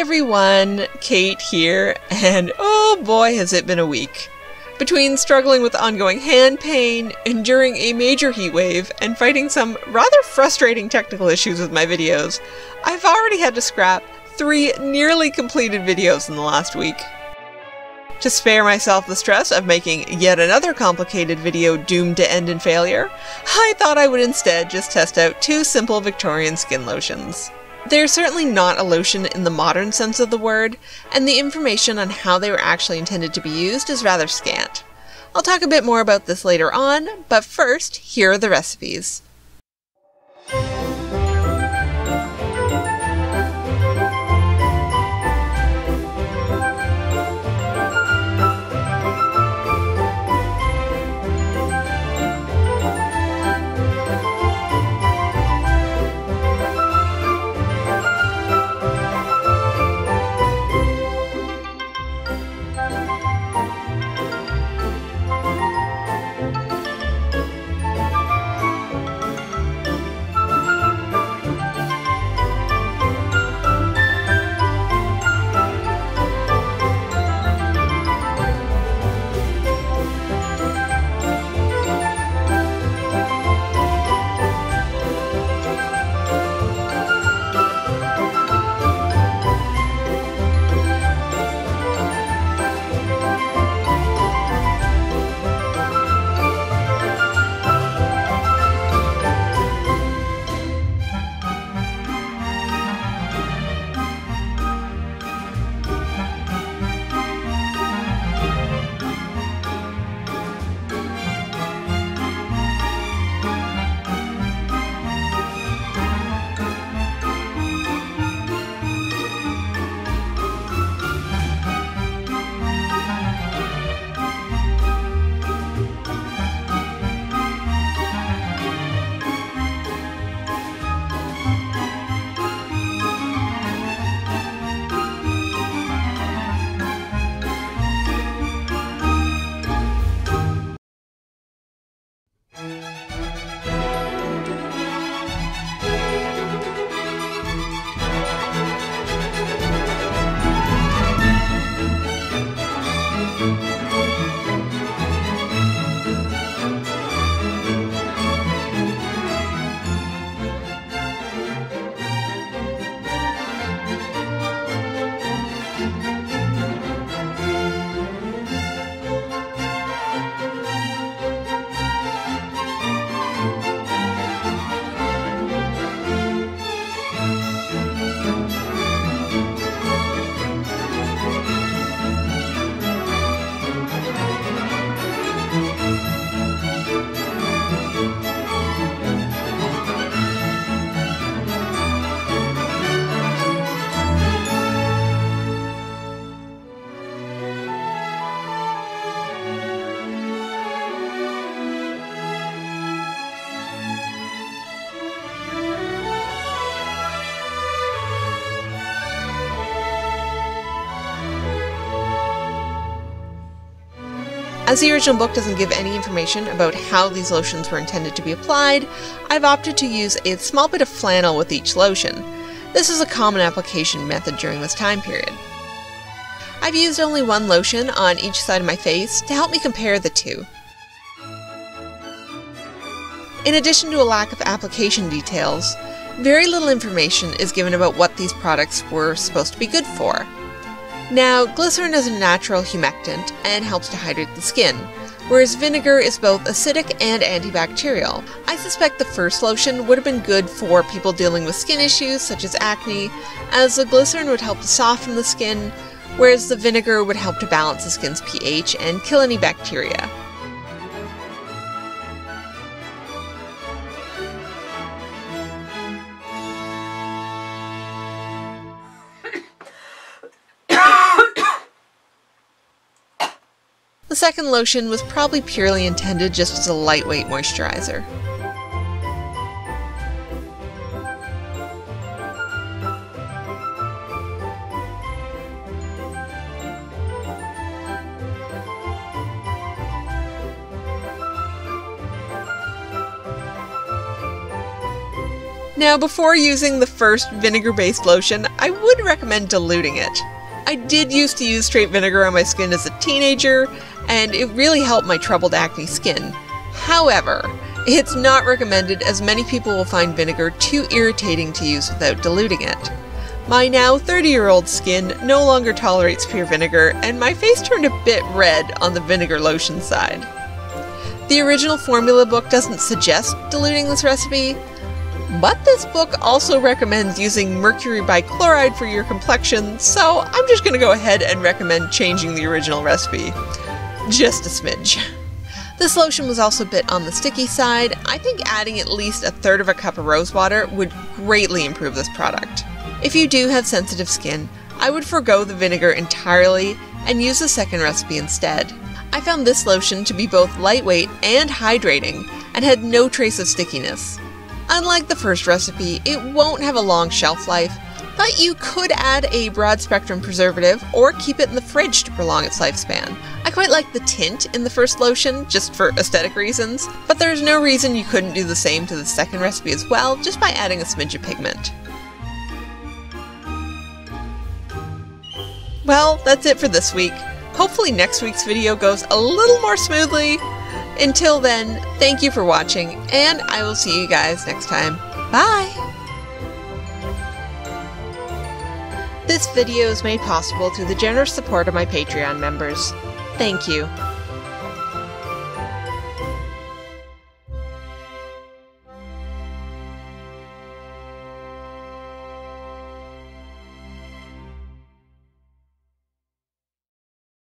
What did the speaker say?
everyone, Kate here, and oh boy has it been a week. Between struggling with ongoing hand pain, enduring a major heat wave, and fighting some rather frustrating technical issues with my videos, I've already had to scrap three nearly completed videos in the last week. To spare myself the stress of making yet another complicated video doomed to end in failure, I thought I would instead just test out two simple Victorian skin lotions. They're certainly not a lotion in the modern sense of the word, and the information on how they were actually intended to be used is rather scant. I'll talk a bit more about this later on, but first, here are the recipes. Música As the original book doesn't give any information about how these lotions were intended to be applied, I've opted to use a small bit of flannel with each lotion. This is a common application method during this time period. I've used only one lotion on each side of my face to help me compare the two. In addition to a lack of application details, very little information is given about what these products were supposed to be good for. Now, glycerin is a natural humectant and helps to hydrate the skin, whereas vinegar is both acidic and antibacterial. I suspect the first lotion would have been good for people dealing with skin issues such as acne, as the glycerin would help to soften the skin, whereas the vinegar would help to balance the skin's pH and kill any bacteria. Second lotion was probably purely intended just as a lightweight moisturizer. Now, before using the first vinegar based lotion, I would recommend diluting it. I did used to use straight vinegar on my skin as a teenager, and it really helped my troubled acne skin. However, it's not recommended as many people will find vinegar too irritating to use without diluting it. My now 30 year old skin no longer tolerates pure vinegar, and my face turned a bit red on the vinegar lotion side. The original formula book doesn't suggest diluting this recipe, but this book also recommends using mercury bichloride for your complexion, so I'm just going to go ahead and recommend changing the original recipe. Just a smidge. This lotion was also a bit on the sticky side. I think adding at least a third of a cup of rose water would greatly improve this product. If you do have sensitive skin, I would forego the vinegar entirely and use the second recipe instead. I found this lotion to be both lightweight and hydrating and had no trace of stickiness. Unlike the first recipe, it won't have a long shelf life, but you could add a broad spectrum preservative or keep it in the fridge to prolong its lifespan. I quite like the tint in the first lotion, just for aesthetic reasons, but there's no reason you couldn't do the same to the second recipe as well, just by adding a smidge of pigment. Well, that's it for this week. Hopefully next week's video goes a little more smoothly, until then, thank you for watching, and I will see you guys next time. Bye! This video is made possible through the generous support of my Patreon members. Thank you.